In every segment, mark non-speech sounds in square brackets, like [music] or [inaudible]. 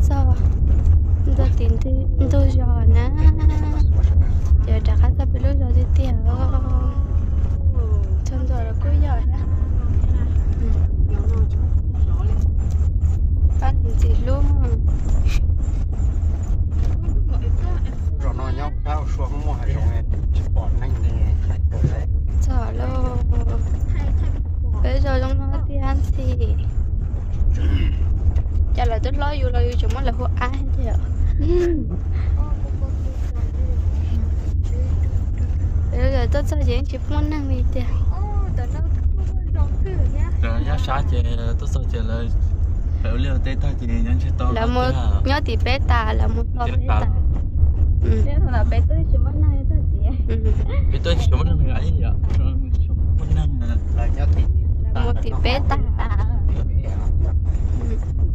sao tôi tìm thì tôi giỏi nè giờ đã khá tập lúc rồi thì tiền chân rồi là cũng giỏi nè bắt gì luôn? Rồi nó nhau bao xuống mua hải rồi bỏ nhanh nè sợ luôn bây giờ trong nó thì ăn thì chả là tôi lo dù lo dù chúng nó là hộ ai thế ạ? Bây giờ tôi sẽ diễn chỉ muốn năng gì thế rồi giá sát chị tôi sợ chị là hiểu liều tê ta chị nhân sẽ to là một nhớ thì bé tà là một to bé tà. Ừ. Thế là bé tôi chỉ mất này thôi chị ừ. Vì tôi chỉ muốn làm cái gì chúng muốn năng là là nhau thì là một thì bé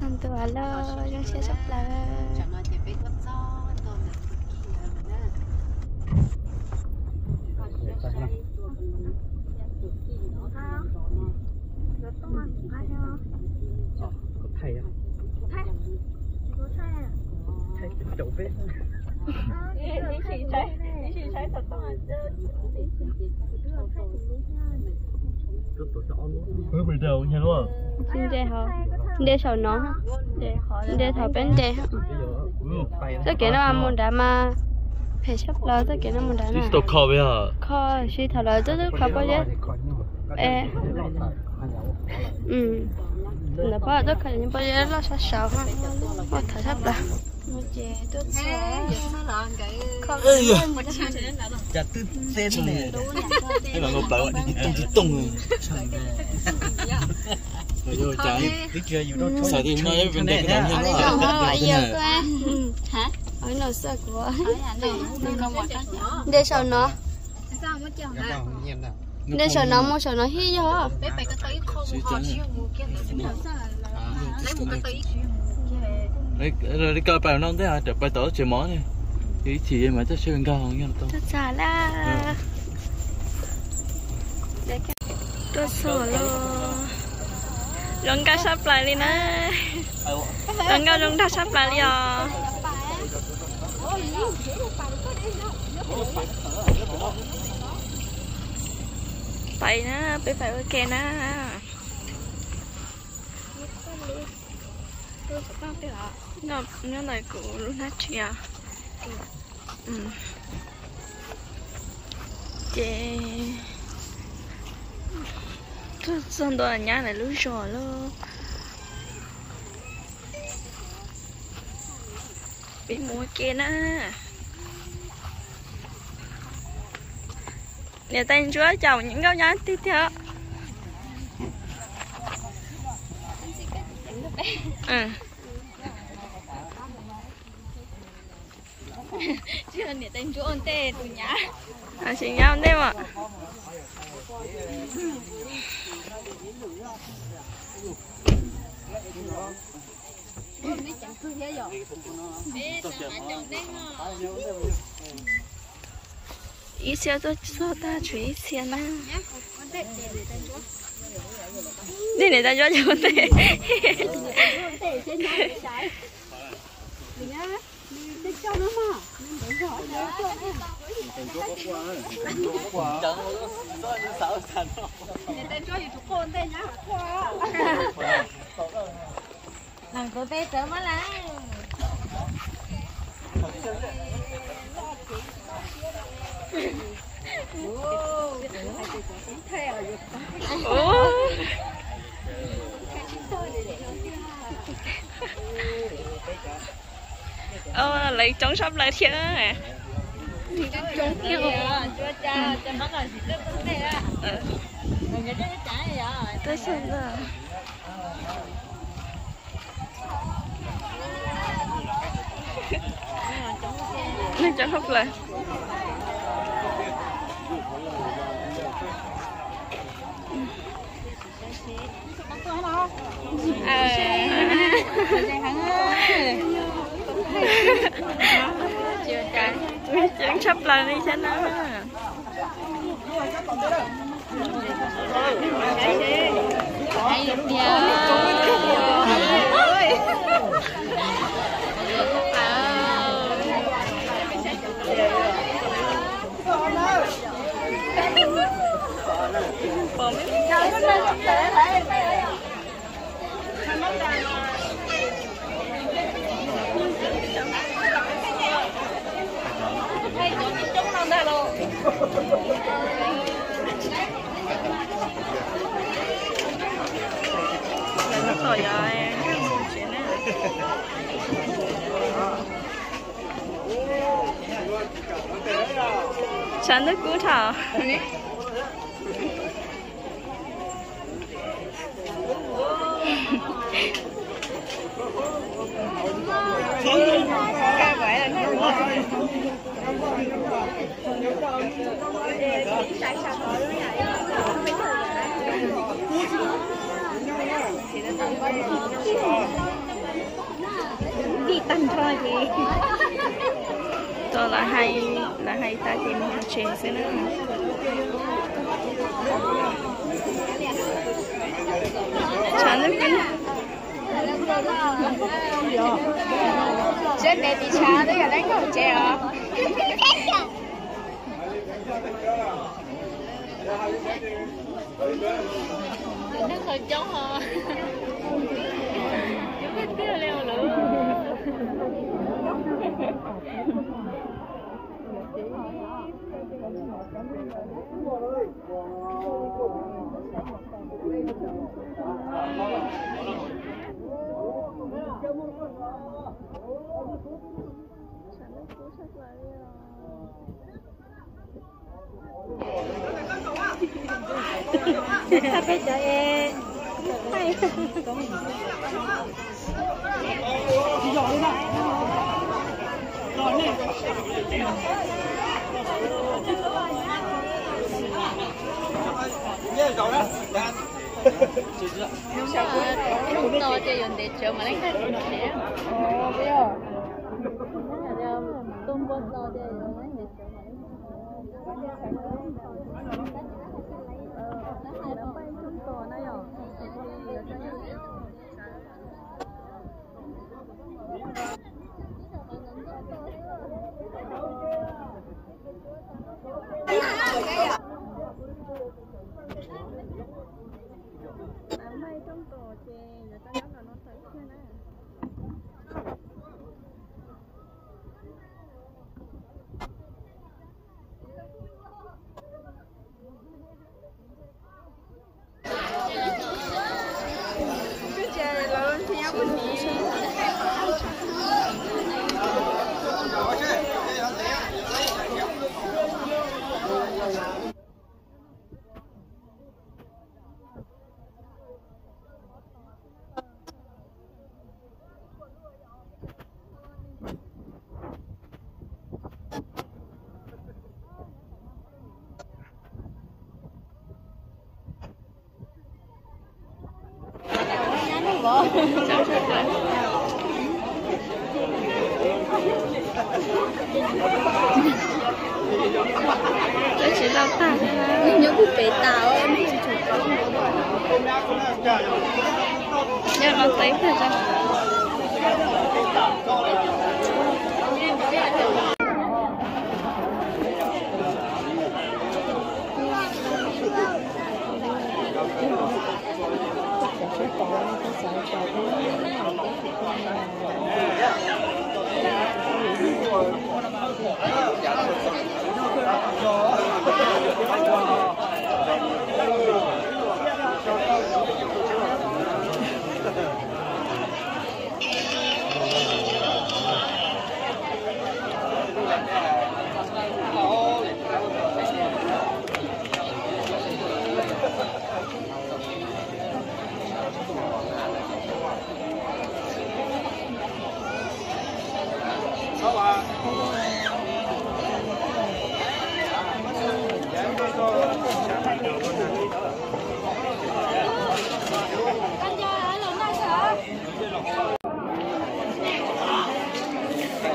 về cô nhà là ta là tôi chân đó à nhớ nhớ chị tôi chân à thầy chỗ vết đi chị thấy đi chị thấy thật không mới bị đầu nha đúng xin đề sầu nó. Đề thảo bên hả tất cả nó muốn đá mà. Phải sắp lo tất cả nó muốn đá nè tôi khó bây giờ. Kho suy thảo lời rất rất khó bao giờ ê. Ừ. Là bao giờ khởi những bao giờ nó sẽ sợ ha một thở sắp là. Chả tư tên này. cái mà ngọc bảo đi tung thì tung. Rồi rồi trái cái kia อยู่ đâu xài thì nói vấn đề cái đó như Ờ, nó ở giờ qua hả? Ở nó sợ của ở nhà này đừng có một cái nhỏ để sợ nó. Sao mới chồng nào. Để sợ nó mua sợ nó hí vô. Bé phải cái tay không họ siêu một cái nữa sao lấy một cái tay rồi đi coi bài nó thế à bài tổ chỉ món này. Cái chỉ mà chắc chưa cao không nha tôi tôi sợ là để cái tôi sợ lo rong cá sắp lại đi nè rong cá rong cá sắp lại đi à phải nè phải phải ok nè nó nó lại của Lunatia ừ chê tôi [laughs] xong đó là nhà này lúc rồi luôn bị mua kia nè. Để tên chúa chồng những gấu nhá tiếp theo. Ừ. [laughs] Chưa để tên chỗ ôn tê tụi nhá. À chị nhau đây mà [laughs] mấy chẳng cứ thế rồi sao đấy tôi cho ta chú ý na đi này ta cho cho tê. Trên cho nó mà nên tê làm cô tê sớm mà lại Ờ, lấy chống sắp lại thiên à Chống kêu Chưa cha, cho nó là gì tức vấn đề á. Ờ, Người nhà cái trái này à tôi xem rồi nước cho hấp lại. Chưa trái chẳng sắp là đi xe nó. Hãy subscribe cho kênh Ghiền Mì Gõ Để không bỏ lỡ những video hấp dẫn nó khỏi rồi chuyện này chán nước cú thảo ca quậy là tại sao hỏi nó vậy đi tăng thôi thì cho là hay là hay ta tìm hiểu chuyện sẽ nữa chán lắm kinh Chết bé bị chán đấy là đánh cầu chè à? Nó hơi chống hả? Chúng biết biết leo nữa. Hãy subscribe cho kênh Ghiền Mì Gõ Để Không to cho dùng để chờ mà lấy cái gì nè. Ồ, bây giờ. Tôm เออแล้วไปขึ้นต่อนเหรอก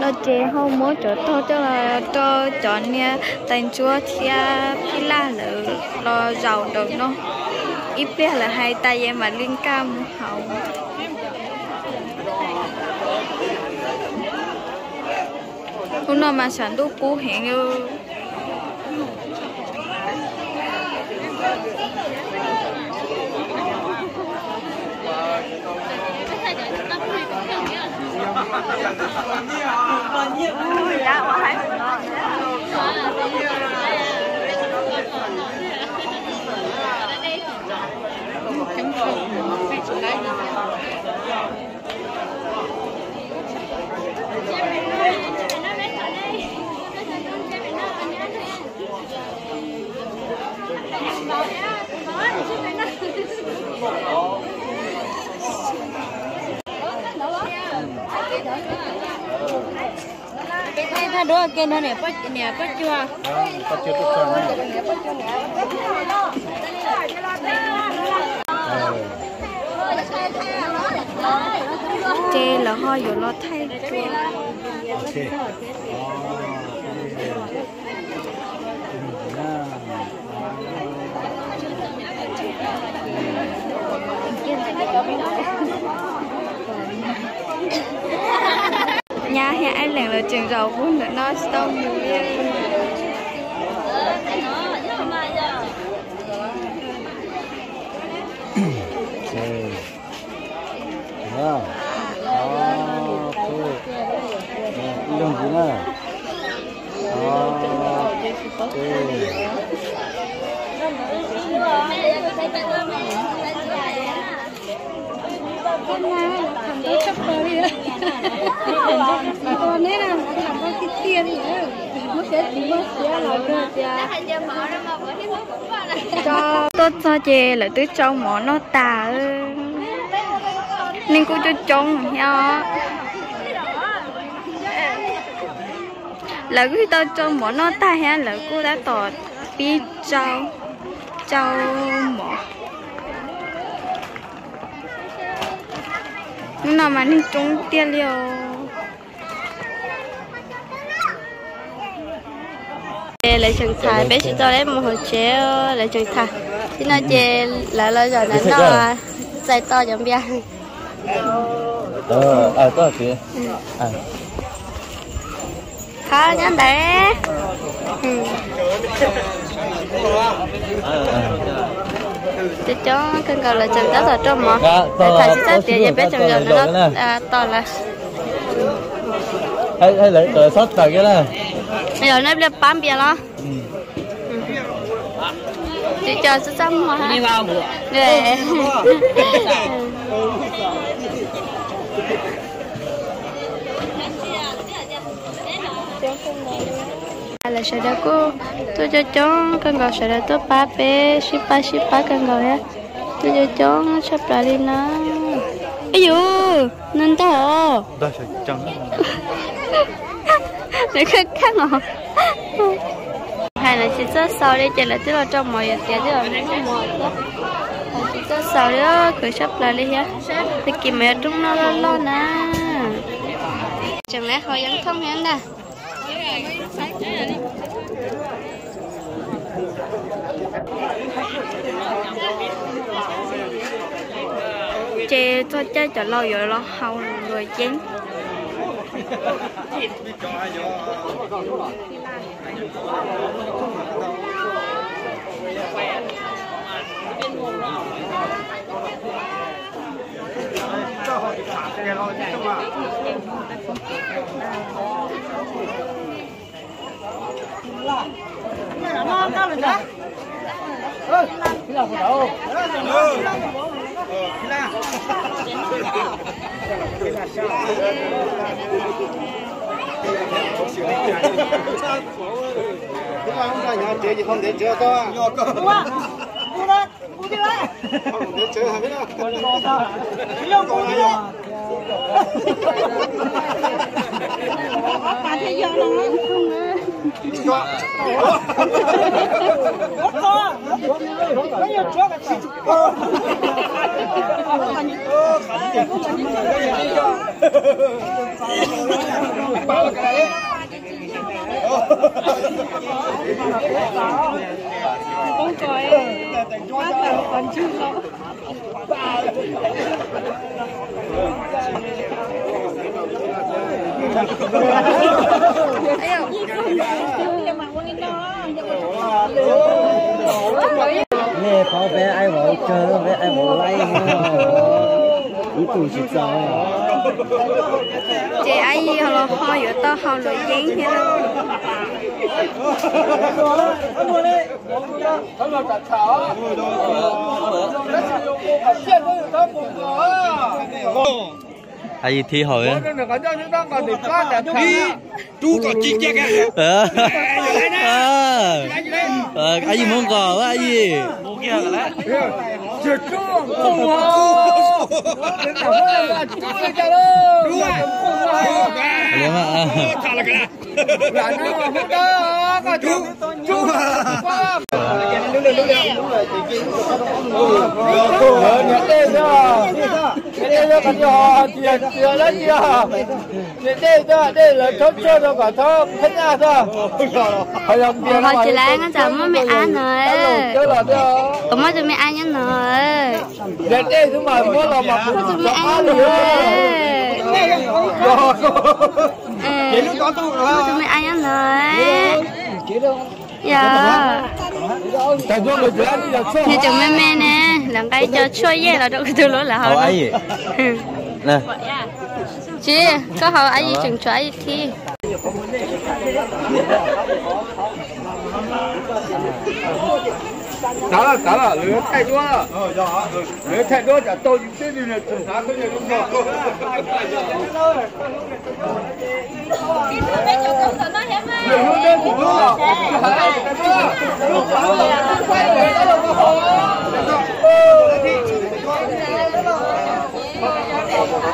lo chế hô mỗi chỗ to cho là cho chọn nha tên chúa thia phi la lỡ lo giàu được nó ít biết là hai tay em mà liên cam hậu hôm nay mà sản đu cú hẹn như [laughs] 你啊！你！我还知道。Thay đó cái nó này bắt nè bắt chưa? Bắt chưa tốt này. chê là ho dù lo thay chua Ok. nhà hiện anh làng giàu vốn nữa nó xong rồi Ok. Đó. Đó, ok. Nè, đi đồng chí nè. Đó. Ok. Thằng đó chấp tới đi Còn đấy là thằng đó cái tiền nữa mất sẽ thì mất sẽ là cơ cho tốt cho chè lại tôi trong mỏ nó tà nên cô cho trông nha là cứ tao trong mỏ nó ta ha là cô đã tỏ pi trâu trâu mỏ nhưng nào mà nên trúng tiền liều lấy chừng thải bé chỉ cho lấy một hồi chế lấy chừng thải thì nó chê lại lại rồi nó nó dạy to giống bia. Ờ à có chị à. Khó bé. Ừ. chứ cho cần gọi là là trong mỏ Dạ, để to sát tiền xíu, bé rồi là nó à, to là hay hay lấy cờ sót vào cái này. Bây giờ nó bị bám bia nó. Ừ. chỉ cho sẽ xong mà Đi vào. Bữa để [laughs] là sẽ đã cô tôi cho chó cần gọi sẽ đã tôi ba bé shippa shippa cần gọi á tôi cho chó sắp lại đi nó ấy dụ nên to Đó sẽ chẳng. để khắc khắc ngọt hay là chỉ rất sau đây chỉ là tức là trong mọi tiền tức là không mọi đó chỉ rất sau đó khởi sắp lại đi ha thì kìm mẹ chúng nó lo lo nè chẳng lẽ họ vẫn không hiểu nè chê cho chơi cho lâu rồi lo hậu rồi chén. không không để chơi to. Không để chơi hả biết đâu. Bạn thấy giờ nó con coi quá tầm còn chưa nè nghe có bé ai bảo chơi bé ai bảo lấy ý tù chỉ sao chị ấy họ họ ở tao họ lội giấy thế đó ai gì thi hồi á. Chú có chi chét á. Ờ. Ờ. Ai gì muốn cò á ai gì? Liếm ạ thả là cái chú chú họ chỉ là anh chào mẹ ăn rồi có mấy tụi mẹ ăn nhá rồi có tụi mẹ ăn rồi có tụi mẹ ăn nhá rồi dạ nhà chồng mẹ mẹ nè làm cái cho chua ye là đâu có tôi lỗi là hậu họ ai gì nè chị có hậu ai gì chừng cho ai thi 咋了咋了？人太多了。嗯，要啥？人太多，咱到对面那吃。啥东西这么多？太热了，太热了，了。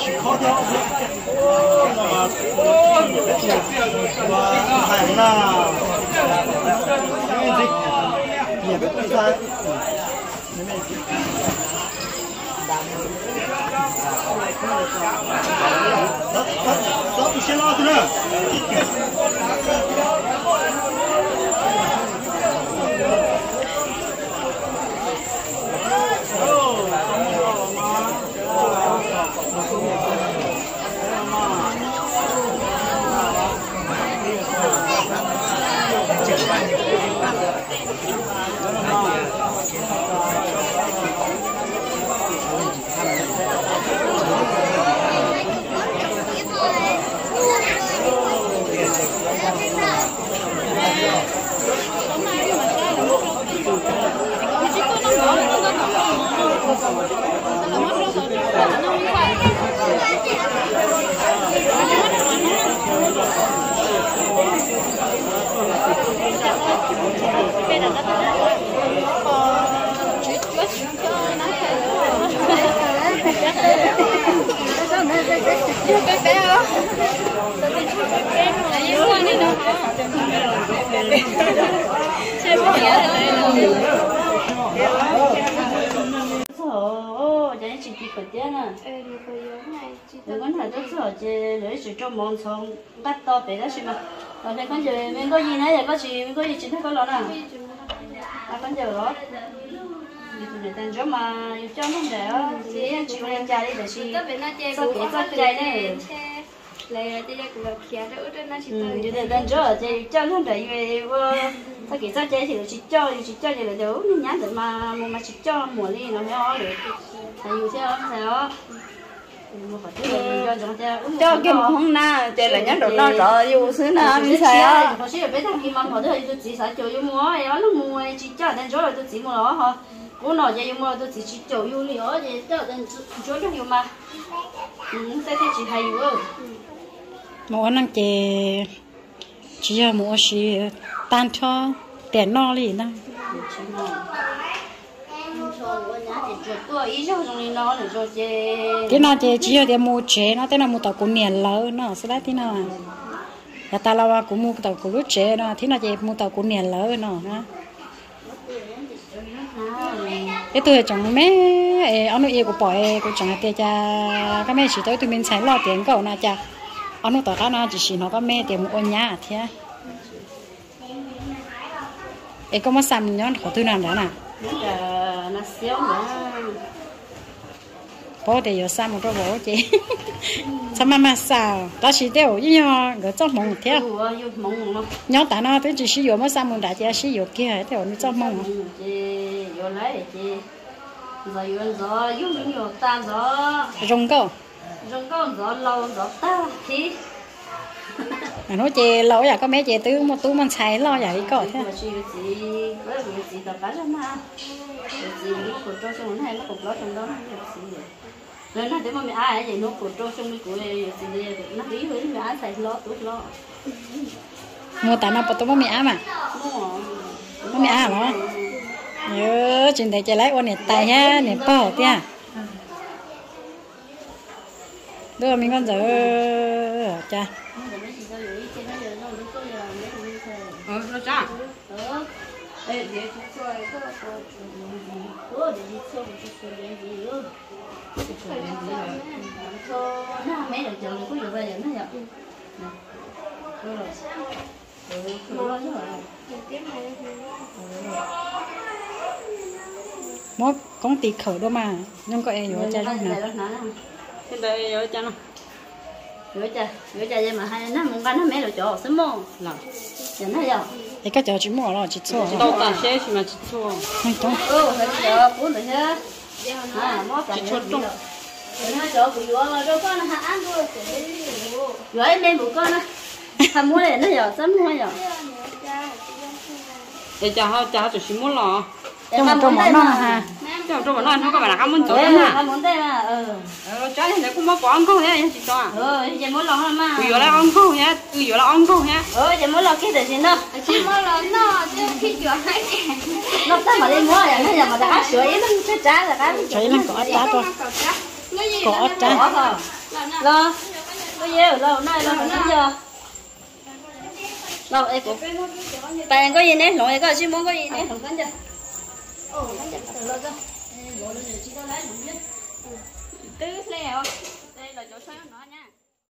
是烤的。哦，哦，这个是吧？菜呢？因为这也不算，没没没。咱咱咱不先拉着了。Chị phải tiếc nè. bây giờ này chị có thấy rất sợ chị lấy sự cho món xong cắt to bé đó xí mà. Còn đây con giờ mình có gì nữa, giờ có gì mình có gì chính thức có lo nè. À con giờ đó. Này tên cho mà cho nó để chị chị lên cha đi để chị. Sao kể sao chạy này. lại chơi cũng được kia đó trên nó chỉ Ừ, tới như thế tên cho chị cho nó để về vô. Sao kể sao chạy thì chị cho chị cho vậy là đâu nhưng nhá để mà mà chị cho mùa đi nó mới ó được. Tại vì sao sao cho cái món na chơi là nhớ đồ nó rõ yêu xứ na mình xài á có sĩ bé thằng kia mà họ tôi chỉ xài chỗ yêu mua ấy nó mua chỉ cho nên chỗ là tôi chỉ mua nó họ cô nói cho yêu mua tôi chỉ chỗ yêu nữa thì cho nên chỗ yêu mà ừ thế thì chỉ hay yêu mua năng chị chỉ là mua chỉ tan cho tiền no đi nè chỉ mà cho cái nó chị chỉ là để mua chế nó thế nào mua tàu cũng niên lớn nó sẽ đấy thế nào là ta lao cũng mua tàu cũng lúc chế nó thế nào chị mua tàu cũng niên lớn nó ha cái tôi chẳng mấy ông nội yêu của bỏ của chẳng tiền cha các mẹ chỉ tới tụi mình sáng lo tiền cậu na cha ông nội tao đó nó chỉ xin nó có mấy tiền mua nhà thế. Ấy có mà xăm nhón khó tôi làm đó nè là nó xéo nữa bố thì giờ xăm một cái bố chị. Xăm mà mà sao đó chỉ đều như nhau người trong mông thế. Nó nhón tại nó tới chỉ sử dụng mà xăm một đại chỉ sử dụng kia theo nó trong mông rồi rồi yêu yêu ta rồi. Rung câu mà nói chị lâu giờ có mấy chị tứ một tú mình xài lo vậy có thế mà tập cá ra mà nó nó nó nó mà mẹ ai vậy nó cột trâu xong cái cái gì nó tí với mẹ ai xài lo tốt lo. Mua nó bắt tôi mẹ mà. Mua mẹ à? Nó nhớ chuyện để chị lấy ô này tài ha này bỏ tia đưa mình con giờ cha ờ nó cha ê để chú cho cái cái ờ để đi chơi một chút chuyện gì chuyện gì cho nó mấy lần chờ có giờ bây giờ nó nhập rồi rồi rồi mốt con tì khởi đâu mà nhưng có em vô cha lúc nào Đây vô cha nó. Cha, vô cha vậy mà hay nó muốn cái nó mẹ là chỗ sớm là. Thấy không? thì cái chỗ chỉ mua rồi chỉ 错 Đâu cả xe chỉ mà chỉ chua không đúng Ừ, phải chờ, bốn rồi chứ À, cả chua trung Nó chỗ của mà đâu nó hạ ăn thôi Vô em đem bụng con á. Thằng mua này nó giờ sớm mua giờ để cha họ cho muốn lo trong một trong món nó ha cho cho mà nói nó có phải là cảm ơn chỗ mà thằng muốn đây mà, ừ. Ờ cha thì cũng có có ăn không nhá chị cho à? Ừ, giờ muốn lo hơn mà. Giờ là ăn không cứ giờ là ăn không nhá Ừ, giờ muốn lo cái để xin đâu chỉ mua là nó chứ khi chuyện hay nó sao mà đi mua vậy nó giờ mà đã sửa ý nó cái trả là cái thấy nó có cá thôi. Có hả lo có nhiều lo nay lo nó giờ. Lo ấy cũng bạn có gì nè? Lỗi có xin muốn có gì nè? Không cắn chưa ồ cắn chưa lo cho bộ nó chỉ có lấy biết tứ leo. Đây là chỗ sáng nó